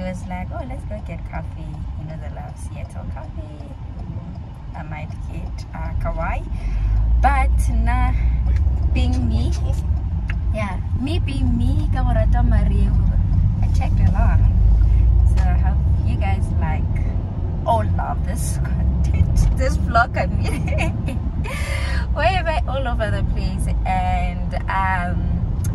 he was like oh let's go get coffee. You know the love seattle coffee. I might get uh, kawaii but na being me yeah me being me ka go rata mareo i checked along so i hope you guys like all love this content this vlog i mean wherever all over the place. And um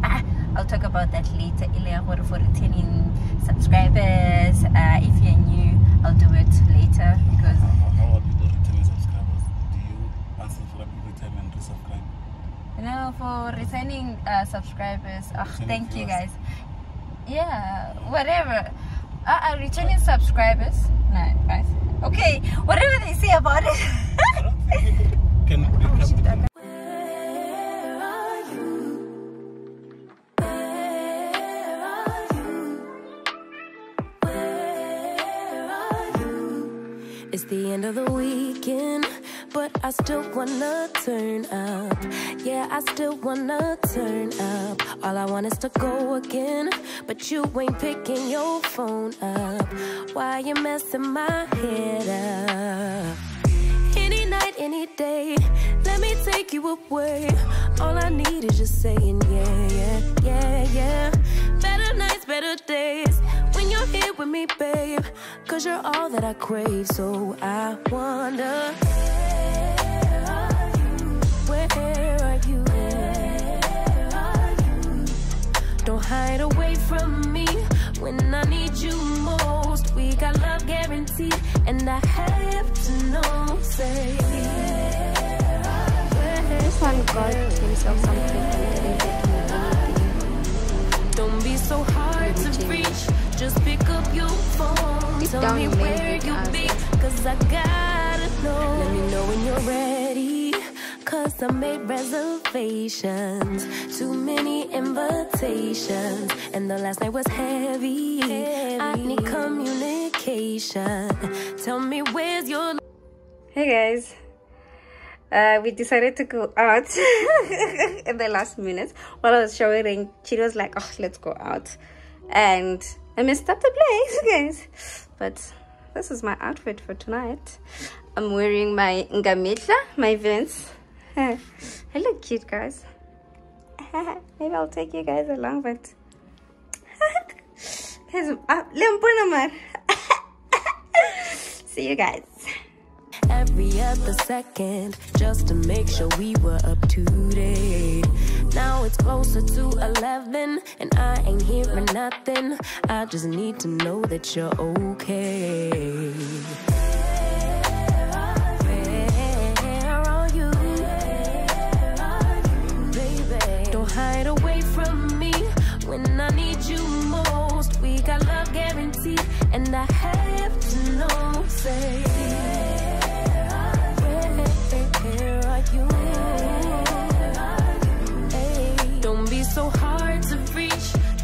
ah, i'll talk about that later Ile for returning subscribers. Uh, if you're new i'll do it later because How, how are the returning subscribers? Do you unsubscribe every time and resubscribe? know for returning uh, subscribers. Oh, Returning thank you guys. Yeah whatever. Uh, uh, returning subscribers? No guys. Okay whatever they say about it. I don't think can become It's the end of the weekend, but I still wanna turn up. Yeah, I still wanna turn up. All I want is to go again, but you ain't picking your phone up. Why you messing my head up? Any night, any day, let me take you away. All I need is just saying, yeah, yeah, me, babe. Cause you're all that I crave, so I wonder. Where are you? Where are you? Where are you? Don't hide away from me when I need you most. We got love guaranteed, and I have to know. Say, this one got himself something and didn't get me anything don't be so hard to reach. Just pick up your phone. Deep Tell me where you be, answered. cause I gotta know. Let me know when you're ready. Cause I made reservations, too many invitations, and the last night was heavy. I need communication. Tell me where's your Hey guys, uh, we decided to go out in the last minute while I was showering. She was like, "Oh, let's go out," and I messed up the place, guys. But this is my outfit for tonight. I'm wearing my ngamitla, my Vince. I look cute, guys. Maybe I'll take you guys along, but uh. See you guys. Every other second just to make sure we were up to date. Now it's closer to 11 and I ain't hearing nothing. I just need to know that you're okay. Where are you? Baby, don't hide away from me when I need you most. We got love guaranteed, and I have to know. Say,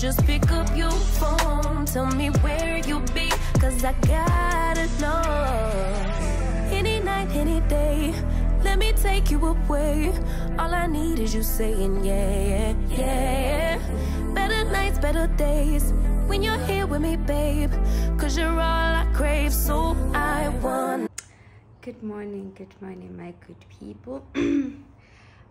Just pick up your phone. Tell me where you be, cause I gotta know. Any night, any day. Let me take you away. All I need is you saying, yeah, yeah, yeah. Better nights, better days. When you're here with me, babe. Cause you're all I crave, so I want. Good morning, good morning, my good people.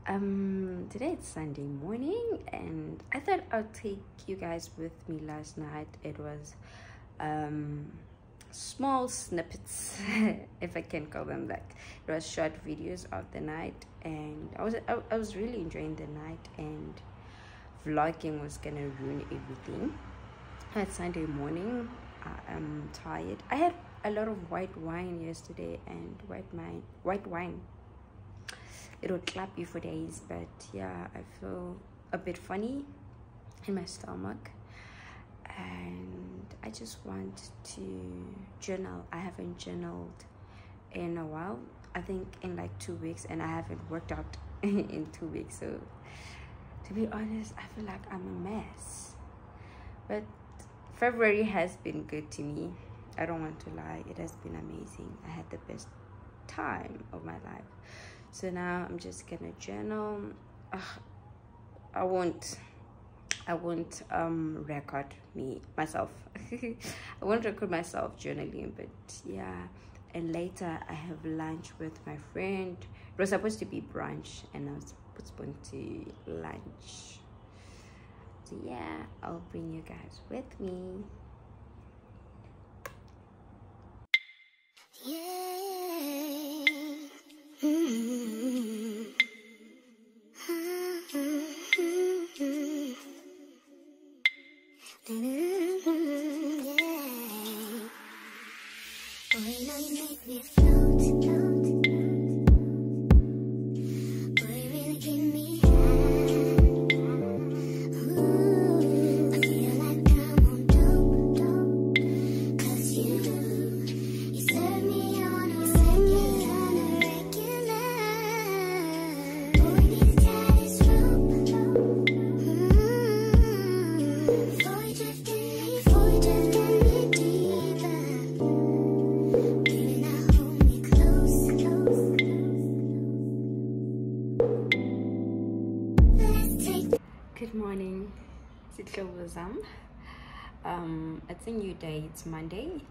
um, today it's Sunday morning, and I thought I'd take you guys with me last night. It was um small snippets, if I can call them that. It was short videos of the night, and I was I, I was really enjoying the night, and vlogging was gonna ruin everything. It's Sunday morning. I am tired. I had a lot of white wine yesterday, and white wine, white wine. It will clap you for days, but yeah, I feel a bit funny in my stomach, and I just want to journal. I haven't journaled in a while. I think in like two weeks, and I haven't worked out in two weeks. So, to be honest, I feel like I'm a mess. But February has been good to me. I don't want to lie. It has been amazing. I had the best time of my life. So now I'm just gonna journal. Ugh, I won't I won't um record me myself. I won't record myself journaling, but yeah. And later I have lunch with my friend. It was supposed to be brunch, and I was postponed to lunch. So yeah, I'll bring you guys with me. Good mm. It's a new day, it's Monday,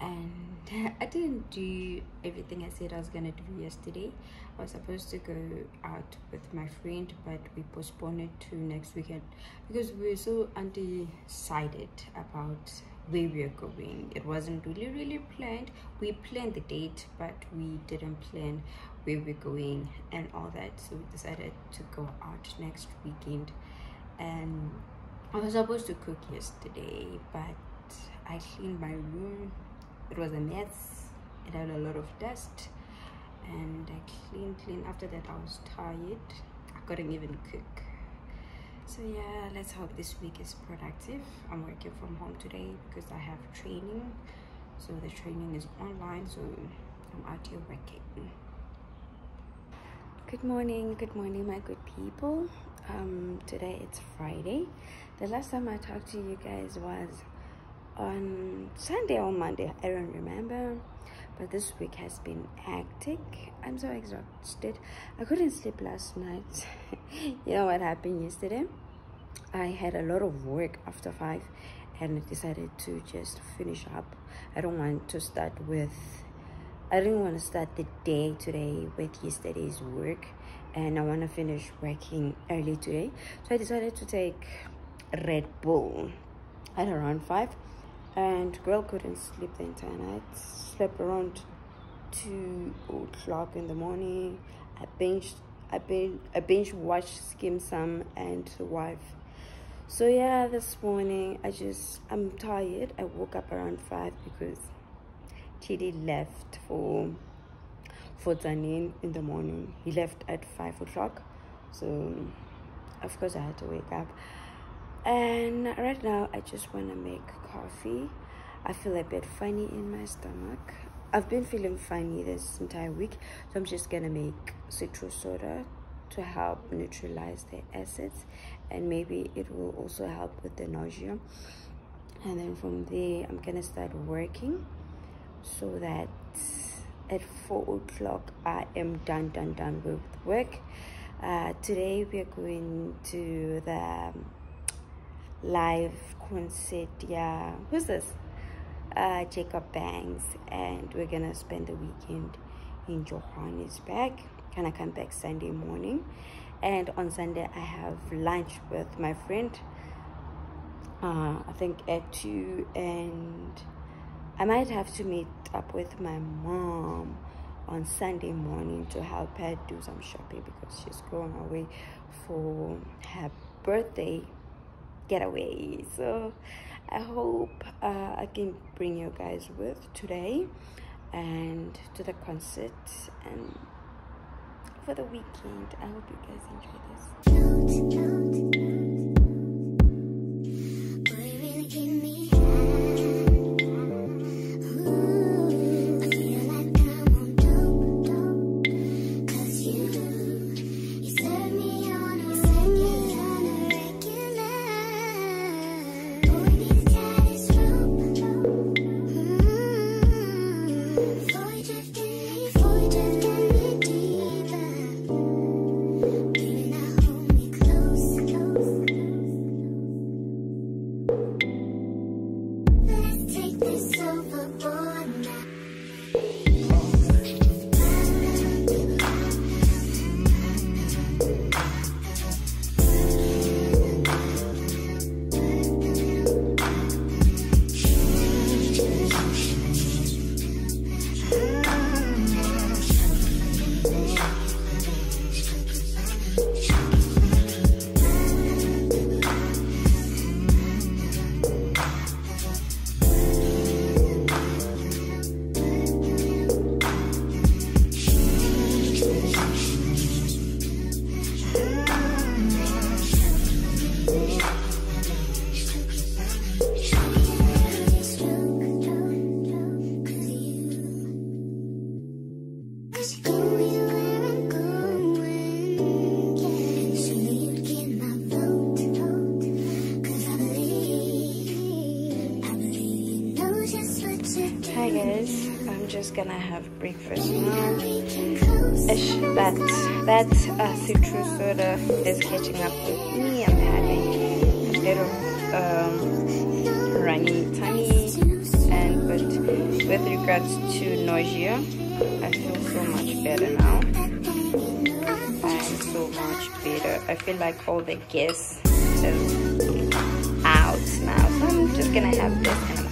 and I didn't do everything I said I was gonna do yesterday. I was supposed to go out with my friend, but we postponed it to next weekend because we were so undecided about where we are going. It wasn't really, really planned. We planned the date, but we didn't plan where we're going and all that. So we decided to go out next weekend. And I was supposed to cook yesterday, but I cleaned my room. It was a mess. It had a lot of dust. And I cleaned, cleaned. After that, I was tired. I couldn't even cook so yeah let's hope this week is productive i'm working from home today because i have training so the training is online so i'm out here working good morning good morning my good people um today it's friday the last time i talked to you guys was on sunday or monday i don't remember. But this week has been hectic. I'm so exhausted. I couldn't sleep last night. You know what happened yesterday? I had a lot of work after five and i decided to just finish up. I don't want to start with i didn't want to start the day today with yesterday's work and i want to finish working early today. So i decided to take red bull. At around five and girl couldn't sleep the entire night. Slept around two o'clock in the morning. I binged i binge i binge watched Skeem Saam and the wife. So yeah this morning i just i'm tired. I woke up around five because td left for for Zanin in the morning. He left at five o'clock. So of course i had to wake up and right now i just want to make coffee. I feel a bit funny in my stomach. I've been feeling funny this entire week so i'm just gonna make citrus soda to help neutralize the acids and maybe it will also help with the nausea. And then from there i'm gonna start working so that at four o'clock i am done done done with work. Uh, today we are going to the live concert yeah. Who's this? Uh, jacob banks and we're gonna spend the weekend in johannesburg and i come back sunday morning. And on sunday i have lunch with my friend uh, i think at two and i might have to meet up with my mom on sunday morning to help her do some shopping because she's going away for her birthday getaway. So i hope uh, i can bring you guys with today and to the concert and for the weekend. I hope you guys enjoy this. Gonna have breakfast. Now Ish, that that uh, citrus soda is catching up with me. I'm having a little um, runny tummy and but with regards to nausea i feel so much better now. I'm so much better. I feel like all the gas is out now. So i'm just gonna have this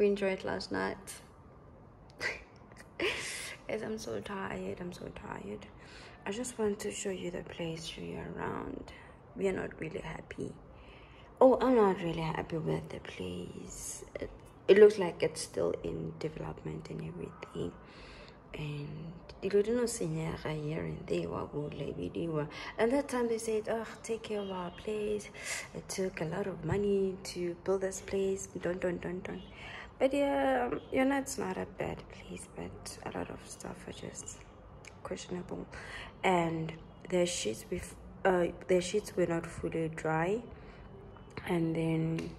we enjoyed last night. Guys, I'm so tired. I'm so tired. I just want to show you the place, show you around. We are not really happy. Oh, I'm not really happy with the place. It, it looks like it's still in development and everything and dilo di no senyega here and there wa bole bidiwa and that time they said oh take care of our place it took a lot of money to build this place don't don't don't don't but yeah you know it's not a bad place but a lot of stuff are just questionable and the sheets with uh the sheets were not fully dry and then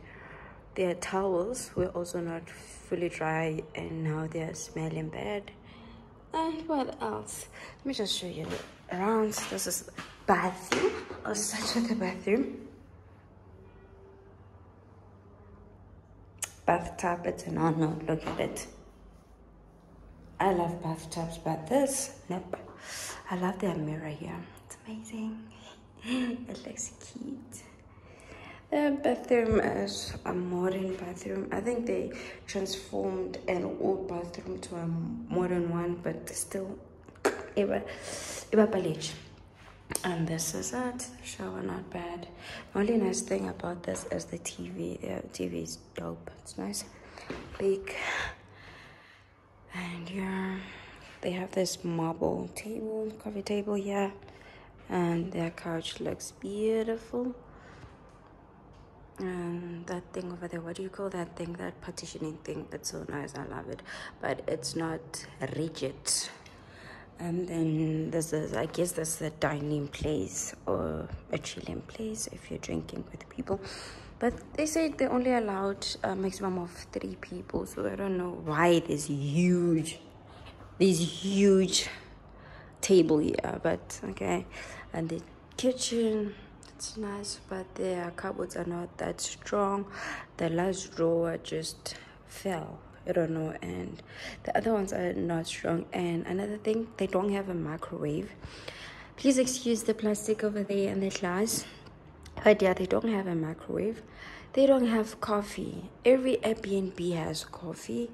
their towels were also not fully dry and now they are smelling bad and what else? Let me just show you around. This is bathroom. I'll start with the bathroom. Bathtub, it's an honor. Look at it. I love bathtubs, but this, nope. I love the mirror here. It's amazing. it looks cute. The bathroom is a modern bathroom. I think they transformed an old bathroom to a modern one, but still, it was, Eva Palage. And this is it. Shower not bad. Only nice thing about this is the TV. The uh, TV is dope. It's nice, big, and yeah, they have this marble table, coffee table here, and their couch looks beautiful and that thing over there what do you call that thing that partitioning thing it's so nice i love it but it's not rigid and then this is i guess this is a dining place or a chilling place if you're drinking with people. But they say they only allowed a maximum of three people so i don't know why this huge this huge table here but okay. And the kitchen it's nice but their cupboards are not that strong. The last drawer just fell I don't know and the other ones are not strong. And another thing they don't have a microwave. Please excuse the plastic over there and the glass. But yeah they don't have a microwave. They don't have coffee. Every airbnb has coffee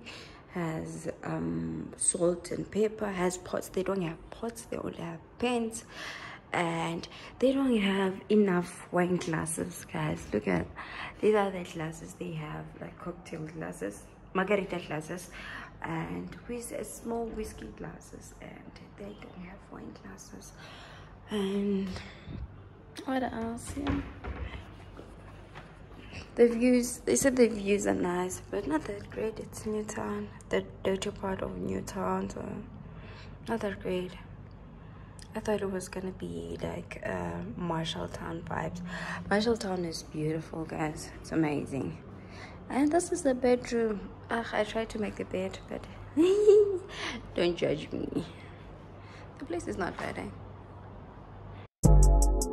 has um, salt and pepper has pots. They don't have pots. They only have pans. And they don't have enough wine glasses guys. Look at these are the glasses they have like cocktail glasses margarita glasses and with small whiskey glasses and they don't have wine glasses and what else yeah the views they said the views are nice but not that great it's newtown the dirty part of newtown so not that great I thought it was gonna be like uh, Marshalltown vibes. Marshalltown is beautiful, guys. It's amazing. And this is the bedroom. Ugh, I tried to make the bed, but don't judge me. The place is not bad, eh?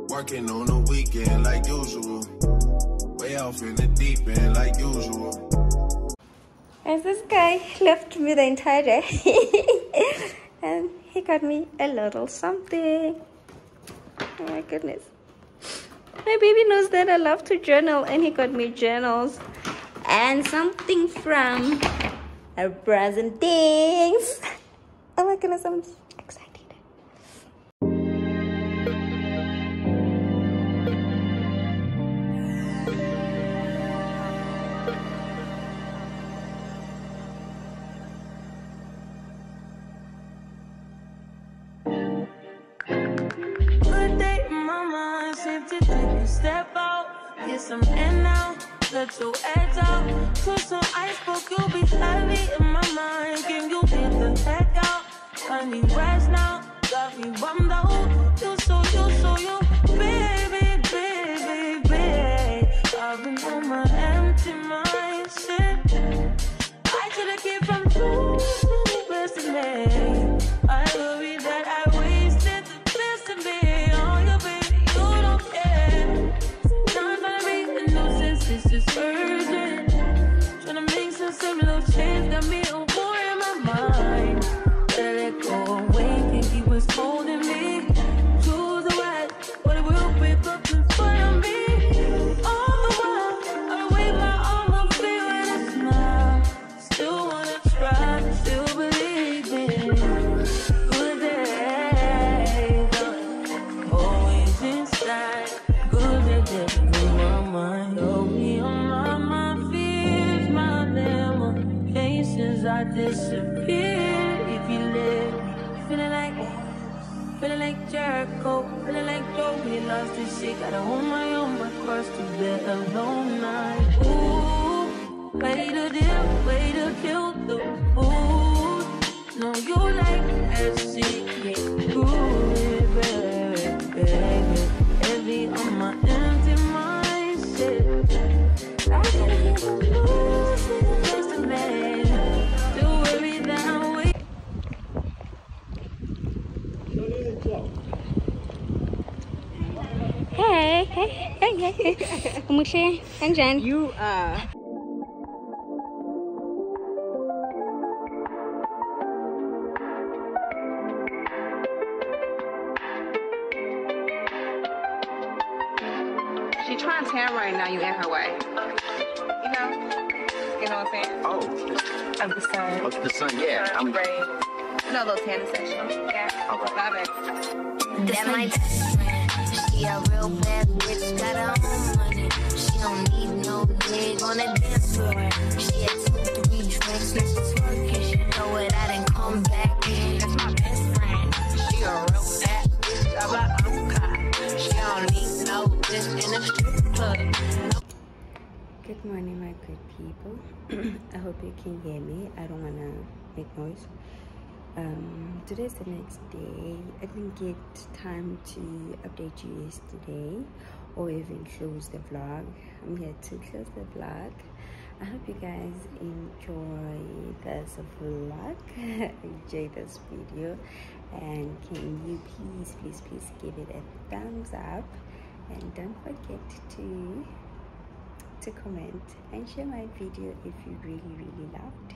Working on the weekend like usual. Way off in the deep end like usual. As this guy left me the entire day. and he got me a little something. Oh my goodness. My baby knows that I love to journal and he got me journals and something from a present things. Oh my goodness, I'm excited. Good day, mama. Seem to take a step out. Get some air Let your edge out. Put some ice, but you'll be heavy in my mind. Can you get the heck out? I need rest now. Got me bummed out. You so, you so, you. I disappear if you let me. Feeling like, feeling like Jericho, feeling like Joe. We lost this shit, gotta hold my own, but cross to bed alone night. Ooh, way to deal, way to kill the mood. No, you like that Umuhle, kanjani? You uh She trying to tan right now, you in her way. You know? You know what I'm saying? Oh, Of the sun. oh, the sun. Yeah, I'm Rain. You know, a little tanning session. Yeah. All right. Love it. That my best friend. She a real bad bitch, got her own money. She don't need no nigga on the dance floor. She had two, three drinks, now she twerking. She know it, come back in. That's my best friend. She a real bad bitch. She don't need no in strip club. Good morning, my good people. I hope you can hear me. I don't want to make noise. Um, today's the next day. I didn't get time to update you yesterday or even close the vlog. I'm here to close the vlog. I hope you guys enjoy this vlog, enjoy this video, and can you please, please, please give it a thumbs up and don't forget to to comment and share my video if you really really loved